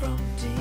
from deep.